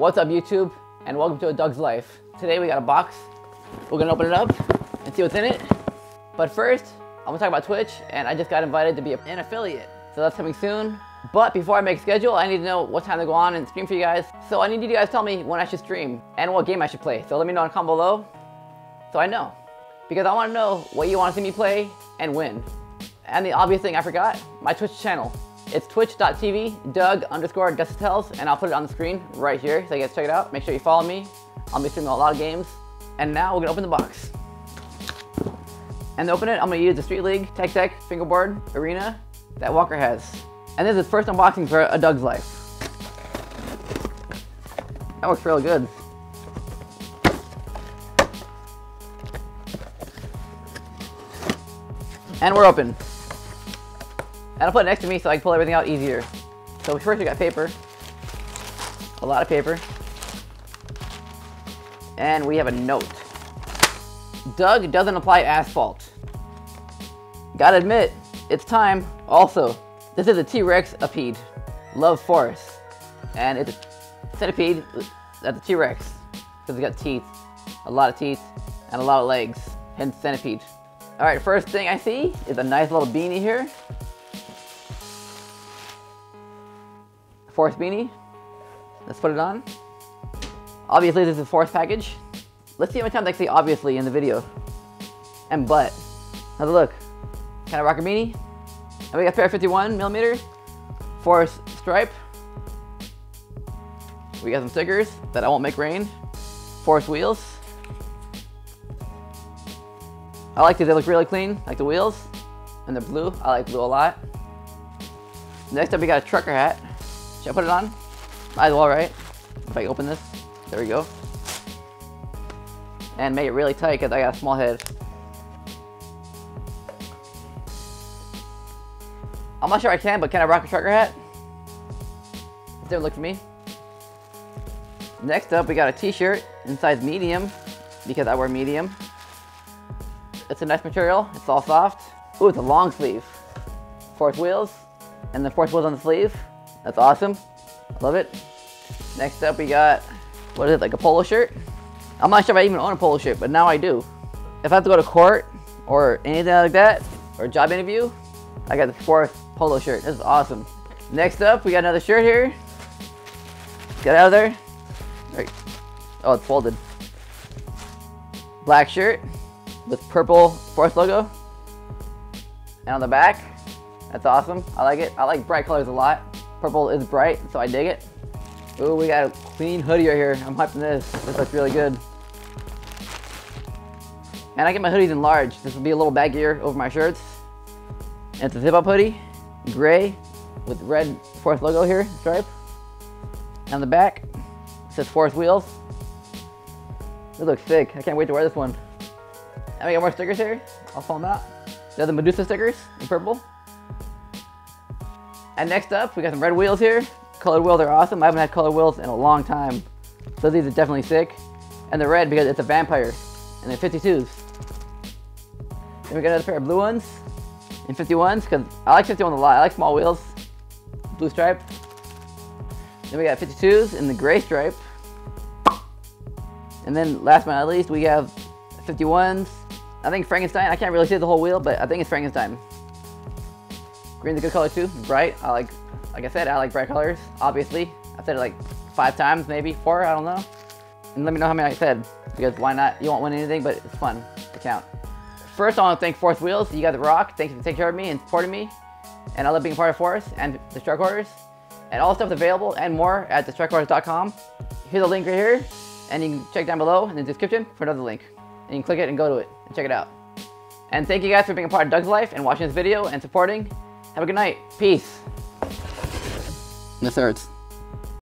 What's up YouTube? And welcome to A Doug's Life. Today we got a box. We're gonna open it up and see what's in it. But first, I'm gonna talk about Twitch and I just got invited to be an affiliate. So that's coming soon. But before I make a schedule, I need to know what time to go on and stream for you guys. So I need you guys to tell me when I should stream and what game I should play. So let me know in the comment below so I know. Because I wanna know what you wanna see me play and when. And the obvious thing I forgot, my Twitch channel. It's twitch.tv, Doug underscore DesAutels, and I'll put it on the screen right here so you guys check it out. Make sure you follow me. I'll be streaming a lot of games. And now we're gonna open the box. And to open it, I'm gonna use the Street League Tech Deck fingerboard arena that Walker has. And this is first unboxing for a Doug's Life. That works real good. And we're open. And I'll put it next to me so I can pull everything out easier. So first we got paper. A lot of paper. And we have a note. Doug doesn't apply asphalt. Gotta admit, it's time. Also, this is a T-Rex apede. Love Forest. And it's a centipede that's a T-Rex. Because it's got teeth. A lot of teeth. And a lot of legs. Hence centipede. Alright, first thing I see is a nice little beanie here. Force beanie. Let's put it on. Obviously, this is a Force package. Let's see how many times I say obviously in the video. And but. Have a look. Kind of rocker beanie. And we got pair 51 millimeter. Force stripe. We got some stickers that I won't make rain. Force wheels. I like these, they look really clean, like the wheels. And they're blue, I like blue a lot. Next up we got a trucker hat. Should I put it on? Might as well, right? If I open this. There we go. And make it really tight because I got a small head. I'm not sure I can, but can I rock a trucker hat? It didn't look for me. Next up, we got a t-shirt in size medium because I wear medium. It's a nice material. It's all soft. Ooh, it's a long sleeve. Force wheels. And the Force wheels on the sleeve. That's awesome. Love it. Next up, we got, what is it, like a polo shirt? I'm not sure if I even own a polo shirt, but now I do. If I have to go to court or anything like that, or a job interview, I got the Force polo shirt. This is awesome. Next up, we got another shirt here. Get out of there. Right. Oh, it's folded. Black shirt with purple Force logo. And on the back, that's awesome. I like it. I like bright colors a lot. Purple is bright, so I dig it. Ooh, we got a clean hoodie right here. I'm hyping this. This looks really good. And I get my hoodies in large. This will be a little baggier over my shirts. And it's a zip-up hoodie, gray, with red Force logo here, stripe. On the back, it says Force wheels. This looks sick. I can't wait to wear this one. And we got more stickers here. I'll pull them out. They're the Medusa stickers in purple. And next up, we got some red wheels here. Colored wheels are awesome. I haven't had colored wheels in a long time. So these are definitely sick. And the red because it's a vampire. And they're 52s. Then we got another pair of blue ones in 51s because I like 51 a lot. I like small wheels. Blue stripe. Then we got 52s in the gray stripe. And then last but not least, we have 51s. I think Frankenstein. I can't really see the whole wheel, but I think it's Frankenstein. Green's a good color too, bright. I like, like I said, I like bright colors, obviously. I've said it like five times, maybe four, I don't know. And let me know how many I said, because why not? You won't win anything, but it's fun to count. First, I want to thank Force Wheels. You guys rock. Thanks for taking care of me and supporting me. And I love being part of Force and the Shredquarters. And all stuff's available and more at theshredquarters.com. Here's a link right here. And you can check down below in the description for another link. And you can click it and go to it and check it out. And thank you guys for being a part of Doug's life and watching this video and supporting. Have a good night. Peace. This hurts.